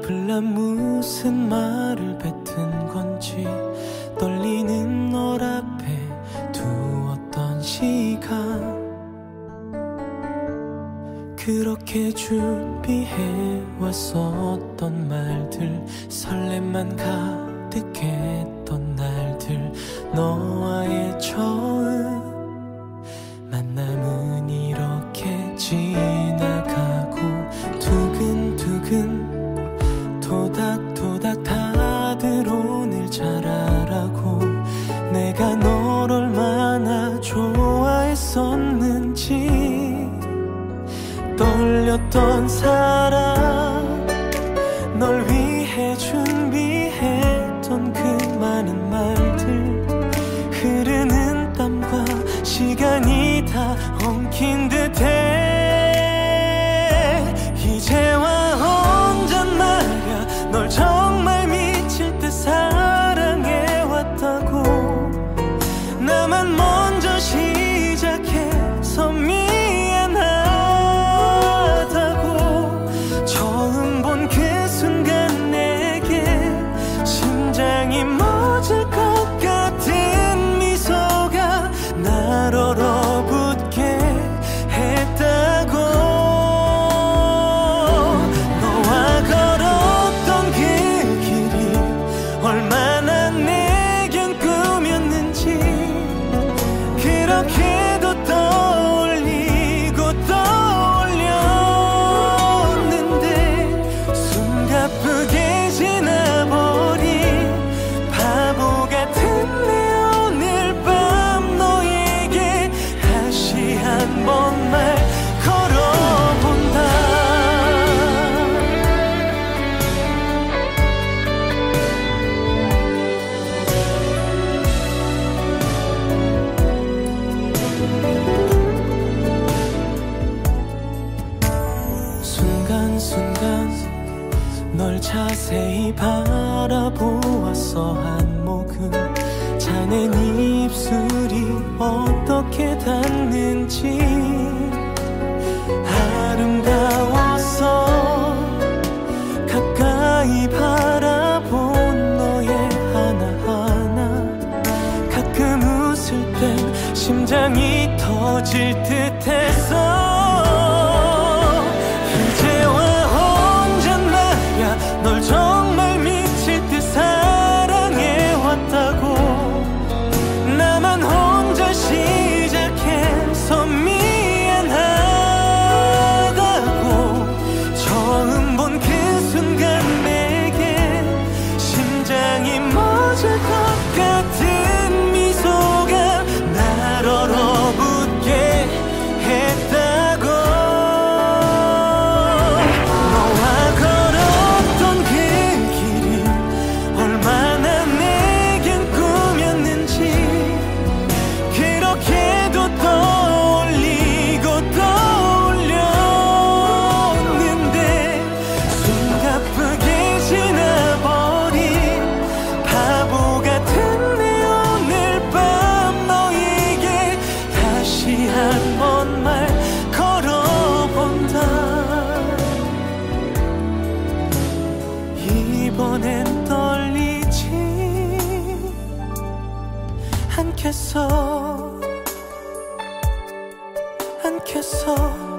블라블라 무슨 말을 뱉은 건지 떨리는 널 앞에 두었던 시간. 그렇게 준비해 왔었던 말들 설렘만 가득했던 날들 너와 떨렸던 사랑. 널 위해 멎을 한번말 걸어본다. 순간순간 널 자세히 바라보았어 한 모금 자넨 입술 웃을 땐 심장이 터질 듯했어 이제와 혼잣말야 널 정말 미칠 듯 사랑해왔다고. 나만 혼자 시작해서 미안하다고. 처음 본 그 순간 내게 심장이 멎을 것 같은 이번엔 떨리지 않겠어. 않겠어